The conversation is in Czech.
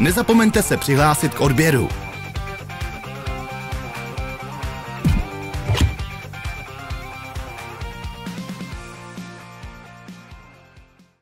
Nezapomeňte se přihlásit k odběru.